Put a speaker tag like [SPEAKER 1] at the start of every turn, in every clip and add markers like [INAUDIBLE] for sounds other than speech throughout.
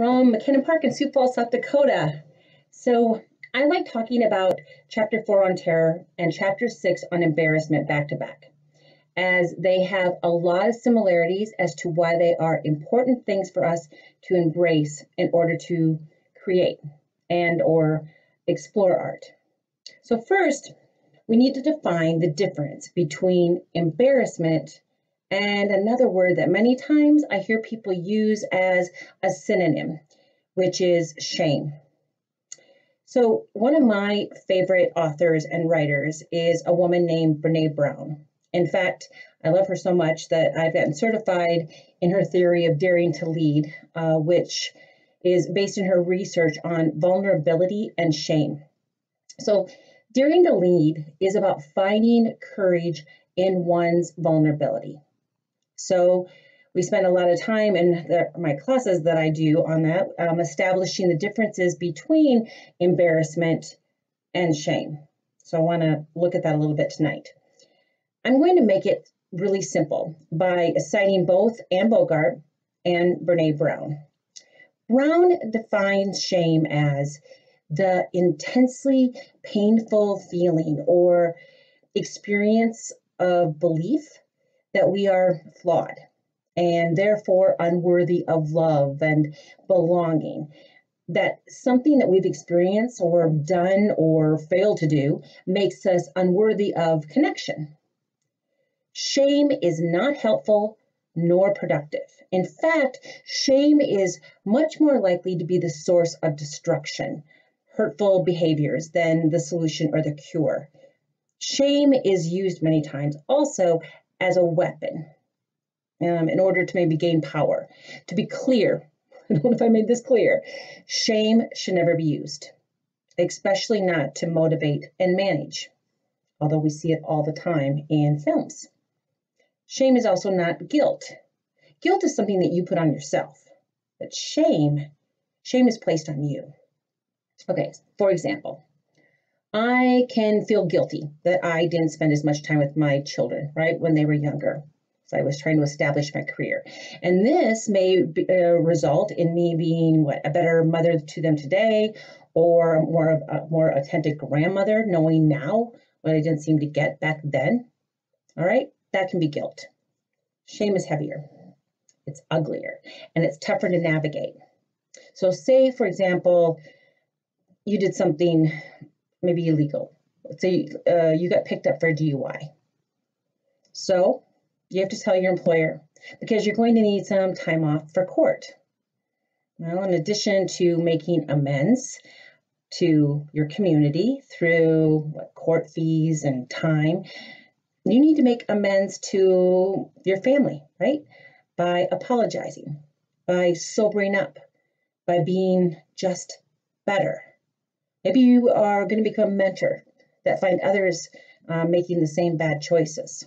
[SPEAKER 1] from McKennan Park in Sioux Falls, South Dakota. So I like talking about chapter four on terror and chapter six on embarrassment back to back, as they have a lot of similarities as to why they are important things for us to embrace in order to create and or explore art. So first, we need to define the difference between embarrassment and another word that many times I hear people use as a synonym, which is shame. So, one of my favorite authors and writers is a woman named Brene Brown. In fact, I love her so much that I've gotten certified in her theory of daring to lead, uh, which is based in her research on vulnerability and shame. So, daring to lead is about finding courage in one's vulnerability. So we spend a lot of time in the, my classes that I do on that, um, establishing the differences between embarrassment and shame. So I want to look at that a little bit tonight. I'm going to make it really simple by citing both Anne Bogart and Brene Brown. Brown defines shame as the intensely painful feeling or experience of belief that we are flawed and therefore unworthy of love and belonging. That something that we've experienced or done or failed to do makes us unworthy of connection. Shame is not helpful nor productive. In fact, shame is much more likely to be the source of destruction, hurtful behaviors, than the solution or the cure. Shame is used many times also as a weapon um, in order to maybe gain power. To be clear, [LAUGHS] I don't know if I made this clear, shame should never be used, especially not to motivate and manage, although we see it all the time in films. Shame is also not guilt. Guilt is something that you put on yourself, but shame, shame is placed on you. Okay, for example, I can feel guilty that I didn't spend as much time with my children, right, when they were younger. So I was trying to establish my career. And this may be, uh, result in me being what a better mother to them today or more of a more attentive grandmother, knowing now what I didn't seem to get back then. All right, that can be guilt. Shame is heavier, it's uglier, and it's tougher to navigate. So, say, for example, you did something maybe illegal. Let's say uh, you got picked up for a DUI. So you have to tell your employer because you're going to need some time off for court. Well, in addition to making amends to your community through what, court fees and time, you need to make amends to your family, right? By apologizing, by sobering up, by being just better. Maybe you are going to become a mentor that find others uh, making the same bad choices.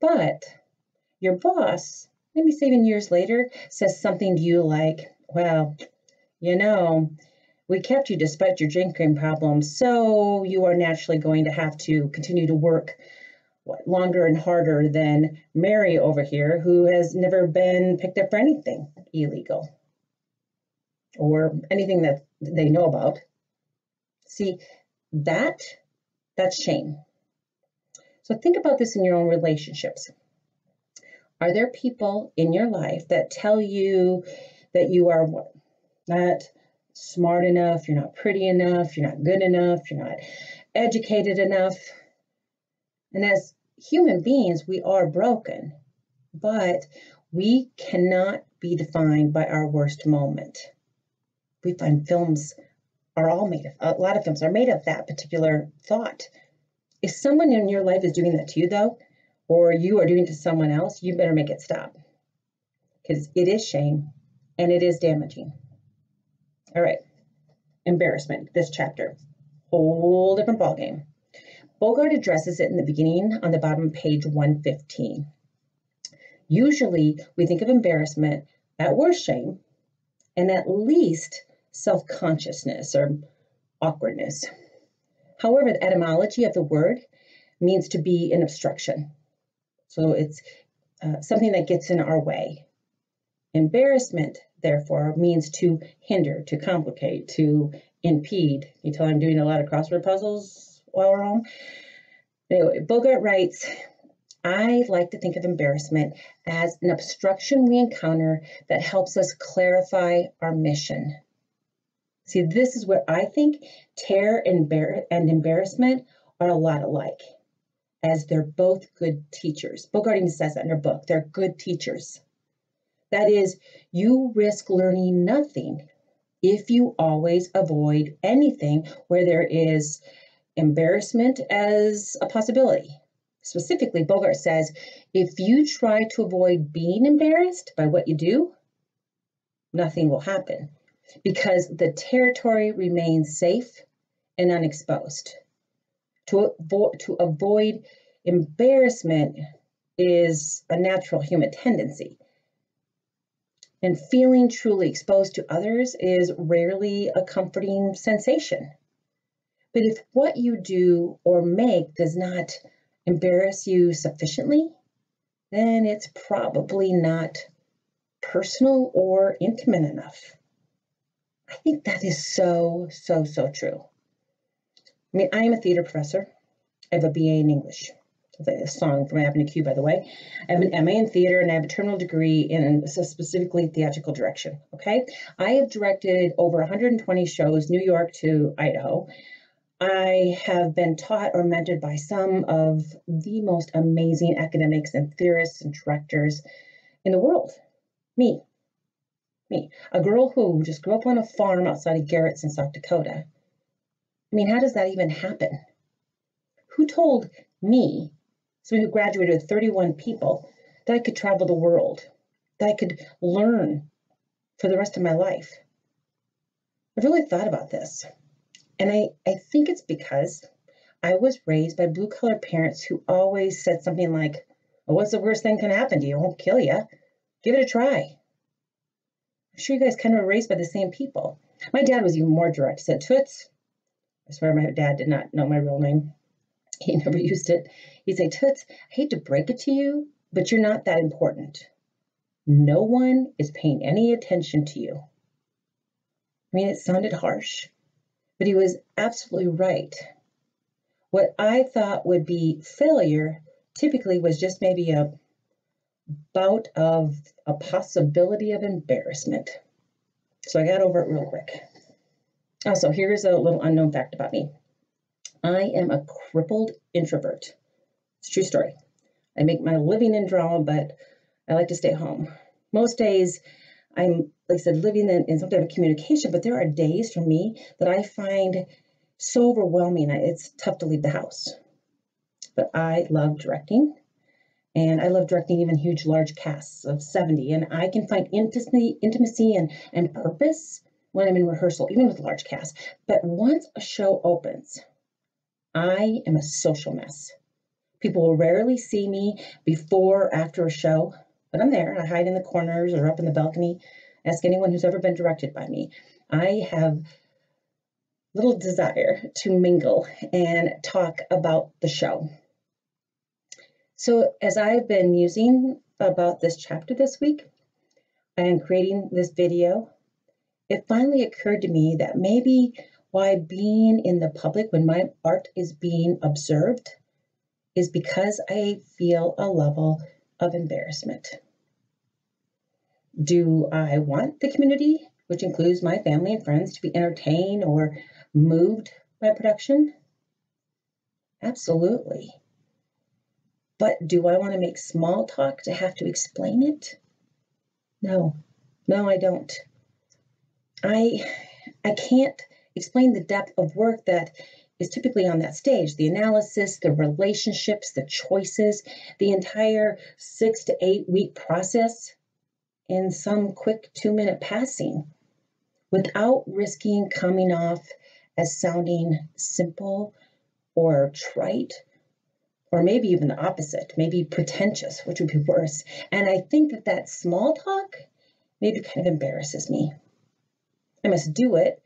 [SPEAKER 1] But your boss, maybe seven years later, says something to you like, well, you know, we kept you despite your drinking problems, so you are naturally going to have to continue to work longer and harder than Mary over here, who has never been picked up for anything illegal or anything that they know about. See, that that's shame. So think about this in your own relationships. Are there people in your life that tell you that you are not smart enough, you're not pretty enough, you're not good enough, you're not educated enough? And as human beings, we are broken, but we cannot be defined by our worst moment. We find films are all made of, a lot of films are made of that particular thought. If someone in your life is doing that to you, though, or you are doing to someone else, you better make it stop because it is shame and it is damaging. All right, embarrassment, this chapter, whole different ballgame. Bogart addresses it in the beginning on the bottom of page 115. Usually, we think of embarrassment at worst shame and at least self consciousness or awkwardness. However, the etymology of the word means to be an obstruction. So it's uh, something that gets in our way. Embarrassment, therefore, means to hinder, to complicate, to impede. You tell I'm doing a lot of crossword puzzles while we're home. Anyway, Bogart writes, I like to think of embarrassment as an obstruction we encounter that helps us clarify our mission. See, this is where I think terror and, embarrassment are a lot alike, as they're both good teachers. Bogart even says that in her book. They're good teachers. That is, you risk learning nothing if you always avoid anything where there is embarrassment as a possibility. Specifically, Bogart says if you try to avoid being embarrassed by what you do, nothing will happen because the territory remains safe and unexposed. To, avo- to avoid embarrassment is a natural human tendency. And feeling truly exposed to others is rarely a comforting sensation. But if what you do or make does not embarrass you sufficiently, then it's probably not personal or intimate enough. I think that is so, so, so true. I mean, I am a theater professor. I have a BA in English. A song from Avenue Q, by the way. I have an MA in theater and I have a terminal degree in specifically theatrical direction. Okay. I have directed over 120 shows, New York to Idaho. I have been taught or mentored by some of the most amazing academics and theorists and directors in the world. Me, me, a girl who just grew up on a farm outside of Garretson South Dakota. I mean, how does that even happen? Who told me, someone who graduated with 31 people, that I could travel the world, that I could learn for the rest of my life? I've really thought about this. And I, I think it's because I was raised by blue collar parents who always said something like, well, what's the worst thing can happen to you? It won't kill you. Give it a try. I'm sure you guys kind of were raised by the same people. My dad was even more direct. He said, Toots, I swear my dad did not know my real name. [LAUGHS] He never used it. He'd say, Toots, I hate to break it to you, but you're not that important. No one is paying any attention to you. I mean, it sounded harsh, but he was absolutely right. What I thought would be failure typically was just maybe a bout of a possibility of embarrassment. So I got over it real quick. Oh, also, here's a little unknown fact about me I am a crippled introvert. It's a true story. I make my living in drama, but I like to stay home. Most days, I'm, like I said, living in, in some type of communication, but there are days for me that I find so overwhelming. It's tough to leave the house. But I love directing. And I love directing even huge, large casts of 70. And I can find intimacy, intimacy and, and purpose when I'm in rehearsal, even with large casts. But once a show opens, I am a social mess. People will rarely see me before or after a show, but I'm there. I hide in the corners or up in the balcony. Ask anyone who's ever been directed by me. I have little desire to mingle and talk about the show. So as I've been musing about this chapter this week and creating this video, it finally occurred to me that maybe why being in the public when my art is being observed is because I feel a level of embarrassment. Do I want the community, which includes my family and friends, to be entertained or moved by production? Absolutely. But do I want to make small talk to have to explain it? No, no, I don't. I I can't explain the depth of work that is typically on that stage the analysis, the relationships, the choices, the entire six to eight week process in some quick two minute passing without risking coming off as sounding simple or trite or maybe even the opposite, maybe pretentious, which would be worse. And I think that that small talk maybe kind of embarrasses me. I must do it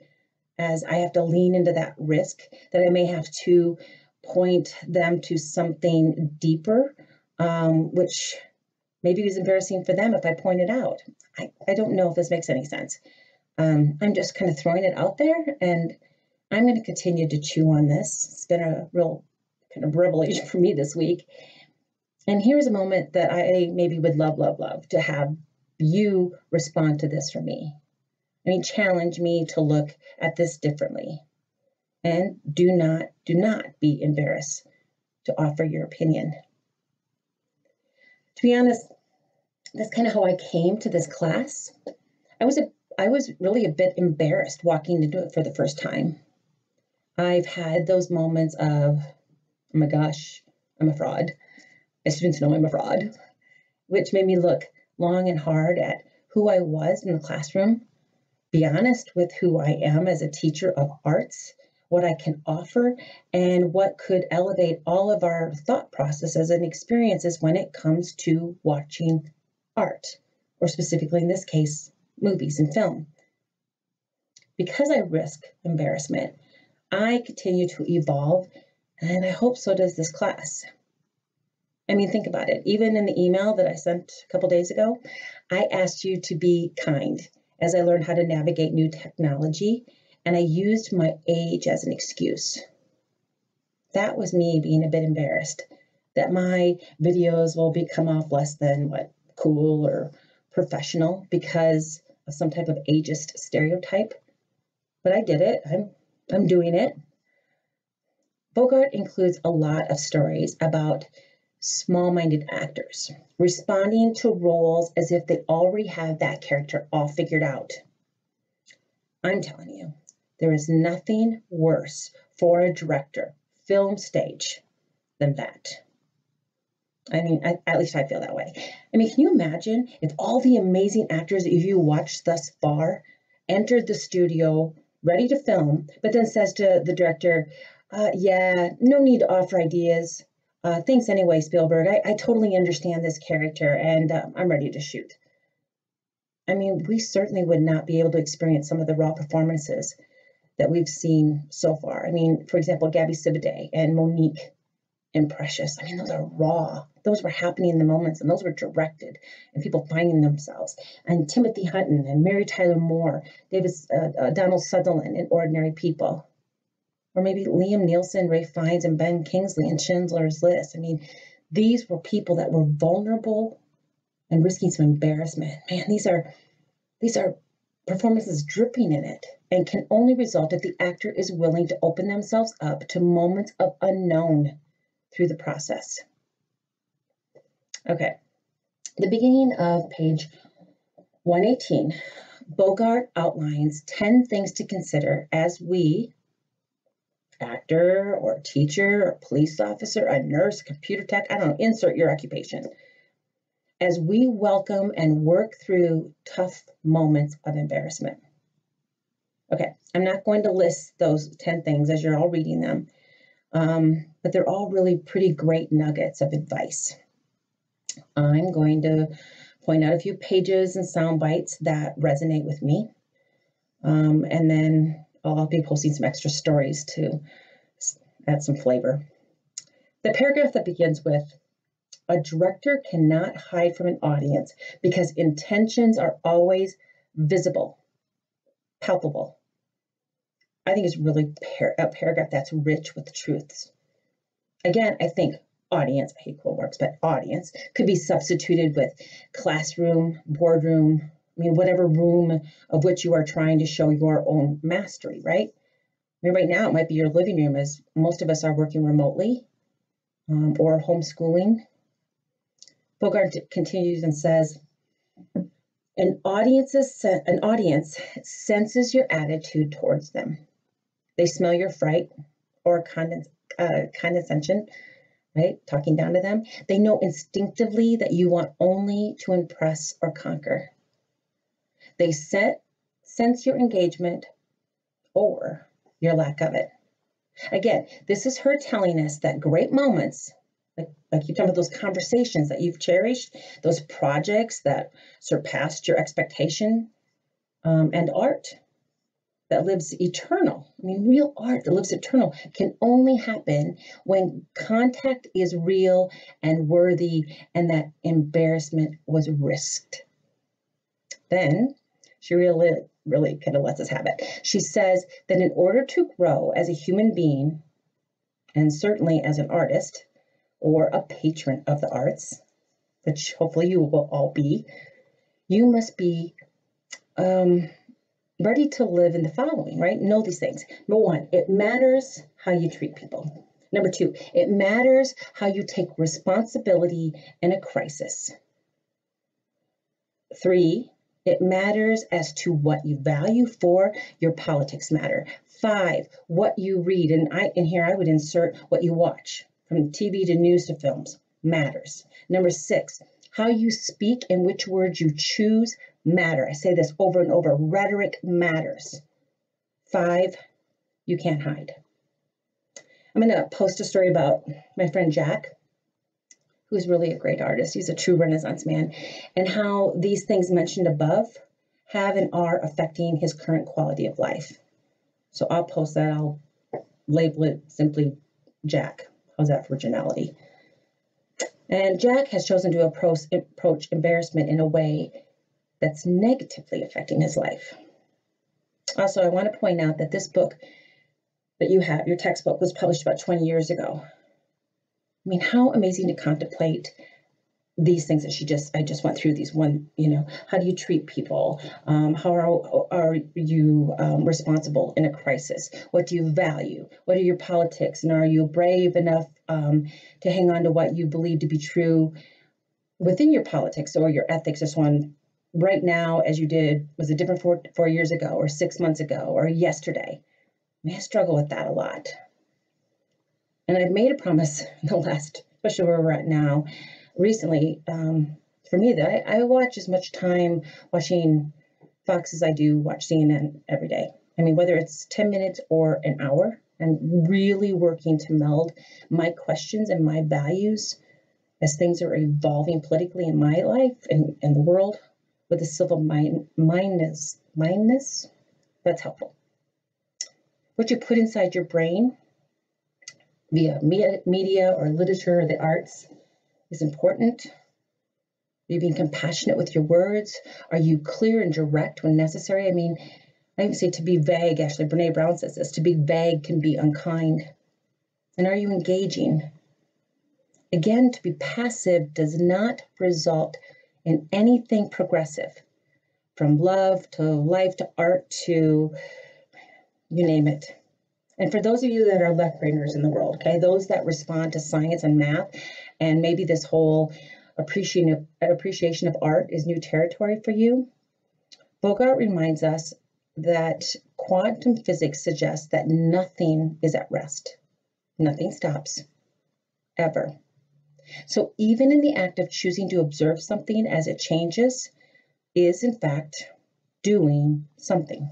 [SPEAKER 1] as I have to lean into that risk that I may have to point them to something deeper, um, which maybe was embarrassing for them if I pointed out. I, I don't know if this makes any sense. Um, I'm just kind of throwing it out there and I'm going to continue to chew on this. It's been a real kind of revelation for me this week. And here's a moment that I maybe would love, love, love to have you respond to this for me. I mean, challenge me to look at this differently. And do not, do not be embarrassed to offer your opinion. To be honest, that's kind of how I came to this class. I was a I was really a bit embarrassed walking into it for the first time. I've had those moments of, oh my gosh, I'm a fraud. My students know I'm a fraud, which made me look long and hard at who I was in the classroom, be honest with who I am as a teacher of arts, what I can offer, and what could elevate all of our thought processes and experiences when it comes to watching art, or specifically in this case, movies and film. Because I risk embarrassment, I continue to evolve, and I hope so does this class. I mean, think about it. Even in the email that I sent a couple days ago, I asked you to be kind as I learned how to navigate new technology, and I used my age as an excuse. That was me being a bit embarrassed that my videos will be come off less than what cool or professional because of some type of ageist stereotype. But I did it. I'm I'm doing it. Bogart includes a lot of stories about small-minded actors responding to roles as if they already have that character all figured out. I'm telling you, there is nothing worse for a director, film stage, than that. I mean, I, at least I feel that way. I mean, can you imagine if all the amazing actors that you watched thus far entered the studio ready to film, but then says to the director, uh, yeah, no need to offer ideas. Uh, thanks anyway, Spielberg. I, I, totally understand this character and uh, I'm ready to shoot. I mean, we certainly would not be able to experience some of the raw performances that we've seen so far. I mean, for example, Gabby Sidibe and Mo'Nique and Precious. I mean, those are raw. Those were happening in the moments, and those were directed, and people finding themselves. And Timothy Hutton and Mary Tyler Moore, David uh, uh, Donald Sutherland in Ordinary People, or maybe Liam Neeson, Ralph Fiennes, and Ben Kingsley in Schindler's List. I mean, these were people that were vulnerable and risking some embarrassment. Man, these are these are performances dripping in it and can only result if the actor is willing to open themselves up to moments of unknown through the process. Okay, the beginning of page 118, Bogart outlines 10 things to consider as we, actor or teacher or police officer, a nurse, computer tech, I don't know, insert your occupation, as we welcome and work through tough moments of embarrassment. Okay, I'm not going to list those 10 things as you're all reading them. Um, but they're all really pretty great nuggets of advice. I'm going to point out a few pages and sound bites that resonate with me. Um, and then I'll be posting some extra stories to add some flavor. The paragraph that begins with a director cannot hide from an audience because intentions are always visible, palpable, I think it's really par- a paragraph that's rich with truths. Again, I think audience, I hate quote marks, but audience could be substituted with classroom, boardroom, I mean, whatever room of which you are trying to show your own mastery, right? I mean, right now it might be your living room, as most of us are working remotely um, or homeschooling. Bogart continues and says, an audience, an audience senses your attitude towards them. They smell your fright or uh, condescension, right? Talking down to them. They know instinctively that you want only to impress or conquer. They set, sense your engagement or your lack of it. Again, this is her telling us that great moments, like, like you talk about those conversations that you've cherished, those projects that surpassed your expectation, um, and art that lives eternal. I mean, real art that lives eternal can only happen when contact is real and worthy and that embarrassment was risked. then she really, really kind of lets us have it. She says that in order to grow as a human being, and certainly as an artist or a patron of the arts, which hopefully you will all be, you must be um, ready to live in the following, right? Know these things. Number one, it matters how you treat people. Number two, it matters how you take responsibility in a crisis. Three, it matters as to what you value. Four, your politics matter. Five, what you read, and I and here I would insert what you watch, from TV to news to films, matters. Number six, how you speak and which words you choose matter. I say this over and over. Rhetoric matters. Five, you can't hide. I'm going to post a story about my friend Jack, who's really a great artist. He's a true Renaissance man, and how these things mentioned above have and are affecting his current quality of life. So I'll post that. I'll label it simply Jack. How's that for generality? And Jack has chosen to approach, approach embarrassment in a way that's negatively affecting his life. Also, I want to point out that this book that you have, your textbook, was published about 20 years ago. I mean, how amazing to contemplate these things that she just I just went through these one you know how do you treat people? Um, how are, are you um, responsible in a crisis? What do you value? What are your politics? And are you brave enough um, to hang on to what you believe to be true within your politics or your ethics? This one right now as you did was it different four, four years ago or six months ago or yesterday. Mean, I struggle with that a lot and I've made a promise [LAUGHS] in the last especially where we're at now recently um, for me that I, I, watch as much time watching Fox as I do watch CNN every day. I mean, whether it's 10 minutes or an hour, and really working to meld my questions and my values as things are evolving politically in my life and, and the world with a civil mind, mindness, mindness, that's helpful. What you put inside your brain via media or literature or the arts is important? Are you being compassionate with your words? Are you clear and direct when necessary? I mean, I even say to be vague, actually, Brene Brown says this to be vague can be unkind. And are you engaging? Again, to be passive does not result in anything progressive, from love to life to art to you name it. And for those of you that are left brainers in the world, okay, those that respond to science and math and maybe this whole appreciation of, appreciation of art is new territory for you. Bogart reminds us that quantum physics suggests that nothing is at rest. Nothing stops, ever. So even in the act of choosing to observe something as it changes is in fact doing something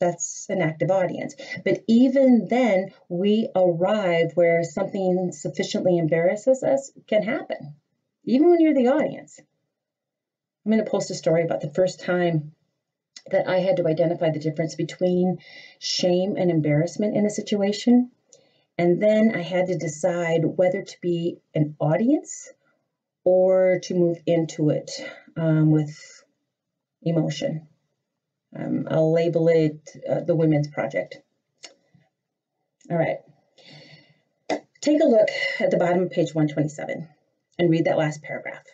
[SPEAKER 1] that's an active audience. But even then, we arrive where something sufficiently embarrasses us can happen, even when you're the audience. I'm going to post a story about the first time that I had to identify the difference between shame and embarrassment in a situation. And then I had to decide whether to be an audience or to move into it um, with emotion. Um, I'll label it uh, the Women's Project. All right. Take a look at the bottom of page 127 and read that last paragraph,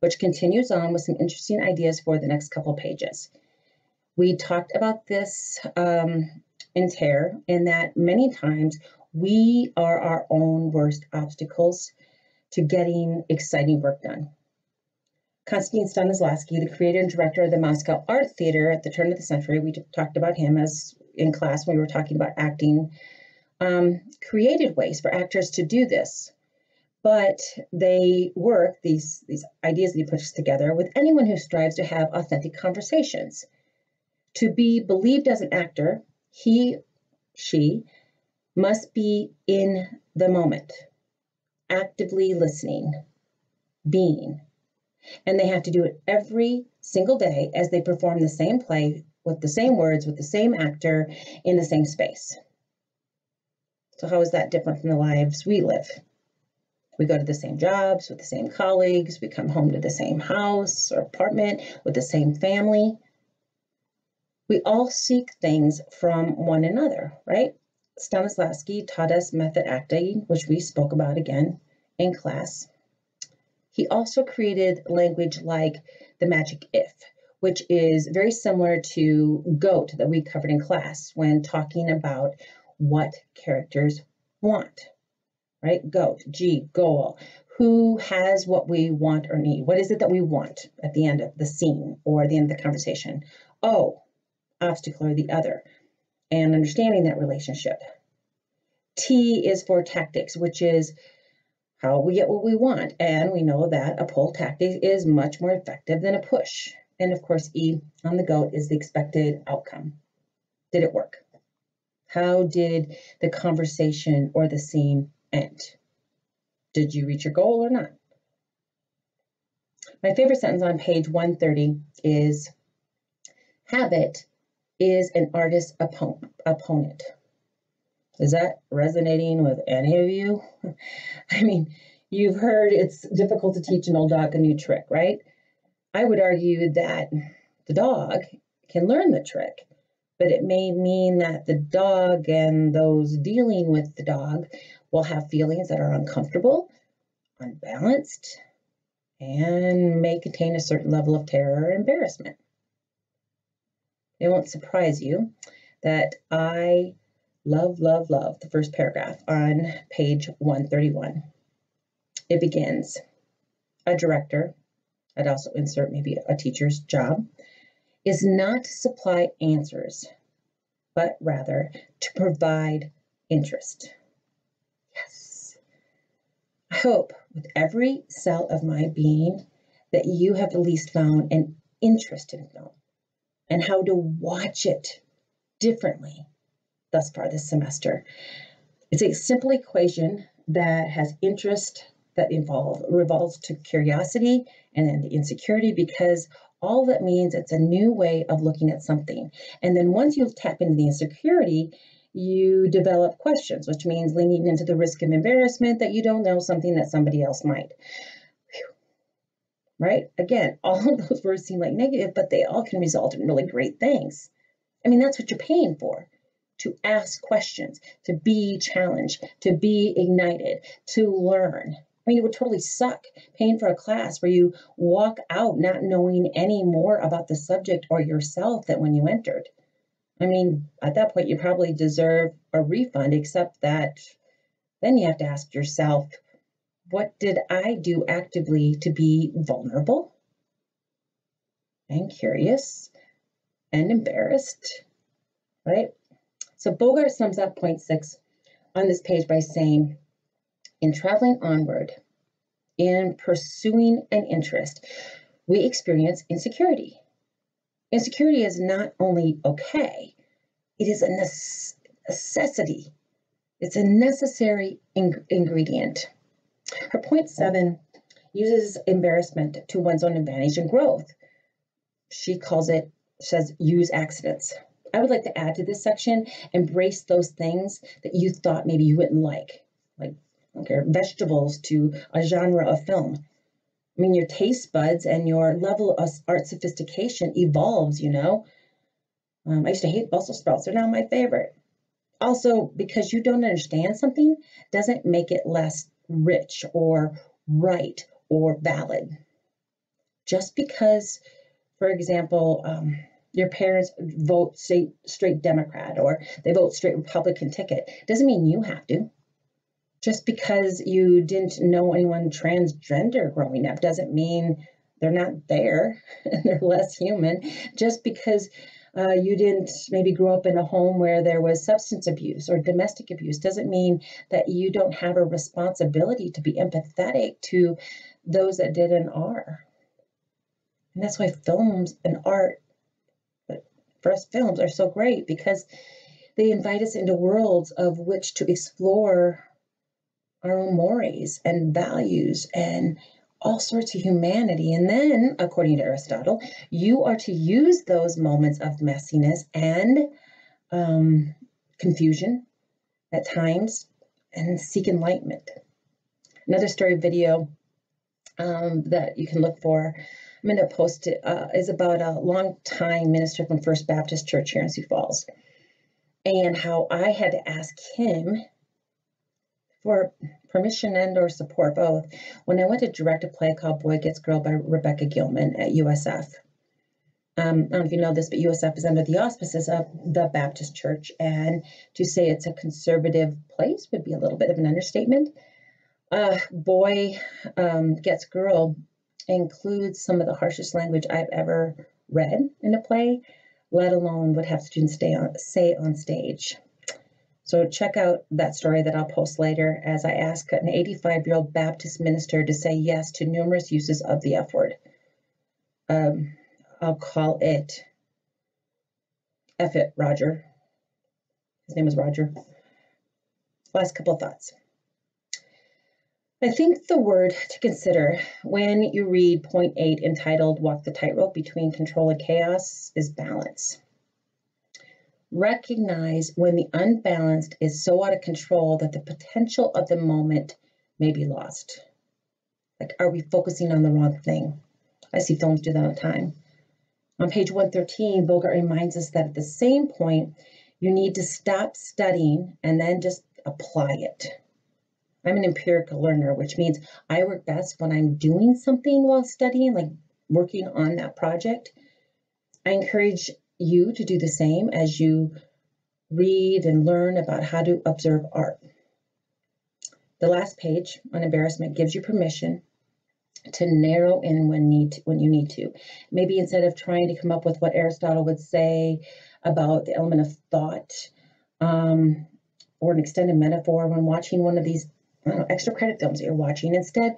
[SPEAKER 1] which continues on with some interesting ideas for the next couple pages. We talked about this um, in TEAR in that many times we are our own worst obstacles to getting exciting work done. Konstantin Stanislavski, the creator and director of the Moscow Art Theater at the turn of the century, we talked about him as in class when we were talking about acting, um, created ways for actors to do this. But they work, these, these ideas that he puts together, with anyone who strives to have authentic conversations. To be believed as an actor, he, she, must be in the moment, actively listening, being and they have to do it every single day as they perform the same play with the same words, with the same actor in the same space. So, how is that different from the lives we live? We go to the same jobs with the same colleagues. We come home to the same house or apartment with the same family. We all seek things from one another, right? Stanislavski taught us method acting, which we spoke about again in class. He also created language like the magic if, which is very similar to GOAT that we covered in class when talking about what characters want, right? GOAT, G, goal. Who has what we want or need? What is it that we want at the end of the scene or the end of the conversation? O, obstacle or the other, and understanding that relationship. T is for tactics, which is how we get what we want. And we know that a pull tactic is much more effective than a push. And of course, E on the goat is the expected outcome. Did it work? How did the conversation or the scene end? Did you reach your goal or not? My favorite sentence on page 130 is habit is an artist's opponent. Is that resonating with any of you? [LAUGHS] I mean, you've heard it's difficult to teach an old dog a new trick, right? I would argue that the dog can learn the trick, but it may mean that the dog and those dealing with the dog will have feelings that are uncomfortable, unbalanced, and may contain a certain level of terror or embarrassment. It won't surprise you that I love, love, love the first paragraph on page 131. It begins A director, I'd also insert maybe a teacher's job, is not to supply answers, but rather to provide interest. Yes. I hope with every cell of my being that you have at least found an interest in film and how to watch it differently thus far this semester. It's a simple equation that has interest that involve revolves to curiosity and then the insecurity because all that means it's a new way of looking at something. And then once you tap into the insecurity, you develop questions, which means leaning into the risk of embarrassment that you don't know something that somebody else might. Whew. Right? Again, [LAUGHS] all of those words seem like negative, but they all can result in really great things. I mean, that's what you're paying for to ask questions, to be challenged, to be ignited, to learn. I mean, it would totally suck paying for a class where you walk out not knowing any more about the subject or yourself than when you entered. I mean, at that point, you probably deserve a refund, except that then you have to ask yourself, what did I do actively to be vulnerable and curious and embarrassed, right? So Bogart sums up point six on this page by saying, in traveling onward, in pursuing an interest, we experience insecurity. Insecurity is not only okay, it is a necessity. It's a necessary in ingredient. Her point seven uses embarrassment to one's own advantage and growth. She calls it, says, use accidents. I would like to add to this section, embrace those things that you thought maybe you wouldn't like, like okay, vegetables to a genre of film. I mean, your taste buds and your level of art sophistication evolves, you know. Um, I used to hate Brussels sprouts, they're now my favorite. Also, because you don't understand something doesn't make it less rich or right or valid. Just because, for example, um, your parents vote straight, straight Democrat or they vote straight Republican ticket. Doesn't mean you have to. Just because you didn't know anyone transgender growing up doesn't mean they're not there [LAUGHS] and they're less human. Just because uh, you didn't maybe grow up in a home where there was substance abuse or domestic abuse doesn't mean that you don't have a responsibility to be empathetic to those that did and are. And that's why films and art First films are so great because they invite us into worlds of which to explore our own mores and values and all sorts of humanity. And then, according to Aristotle, you are to use those moments of messiness and um, confusion at times and seek enlightenment. Another story video um, that you can look for, To post uh, is about a long-time minister from First Baptist Church here in Sioux Falls, and how I had to ask him for permission and or support both when I went to direct a play called Boy Gets Girl by Rebecca Gilman at USF. Um, I don't know if you know this, but USF is under the auspices of the Baptist Church, and to say it's a conservative place would be a little bit of an understatement. Uh, Boy um, Gets Girl includes some of the harshest language I've ever read in a play, let alone would have students stay on, say on stage. So check out that story that I'll post later as I ask an 85 year old Baptist minister to say yes to numerous uses of the F word. Um, I'll call it F it, Roger. His name is Roger. Last couple of thoughts. I think the word to consider when you read point eight entitled Walk the Tightrope Between Control and Chaos is balance. Recognize when the unbalanced is so out of control that the potential of the moment may be lost. Like, are we focusing on the wrong thing? I see films do that all the time. On page 113, Bogart reminds us that at the same point, you need to stop studying and then just apply it. I'm an empirical learner, which means I work best when I'm doing something while studying, like working on that project. I encourage you to do the same as you read and learn about how to observe art. The last page on embarrassment gives you permission to narrow in when need to, when you need to. Maybe instead of trying to come up with what Aristotle would say about the element of thought um, or an extended metaphor when watching one of these know, extra credit films that you're watching, instead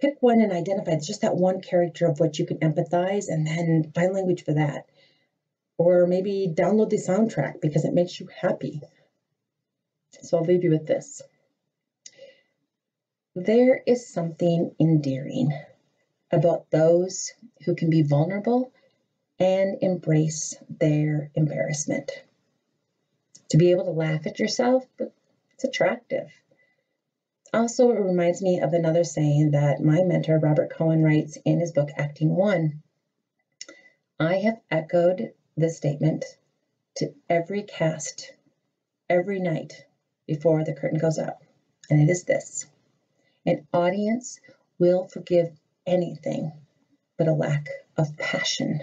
[SPEAKER 1] pick one and identify just that one character of what you can empathize and then find language for that. Or maybe download the soundtrack because it makes you happy. So I'll leave you with this. There is something endearing about those who can be vulnerable and embrace their embarrassment. To be able to laugh at yourself, but it's attractive. Also, it reminds me of another saying that my mentor, Robert Cohen, writes in his book, Acting One. I have echoed this statement to every cast, every night before the curtain goes up, and it is this an audience will forgive anything but a lack of passion.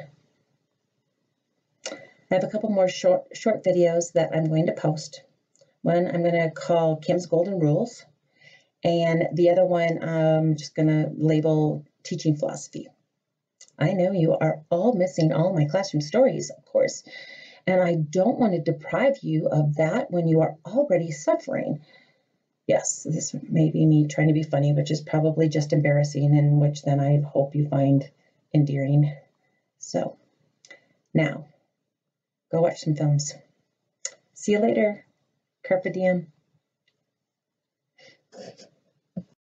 [SPEAKER 1] I have a couple more short, short videos that I'm going to post. One I'm going to call Kim's Golden Rules, and the other one I'm just going to label Teaching Philosophy. I know you are all missing all my classroom stories, of course, and I don't want to deprive you of that when you are already suffering yes, this may be me trying to be funny, which is probably just embarrassing, and which then I hope you find endearing. So now, go watch some films. See you later. Carpe diem.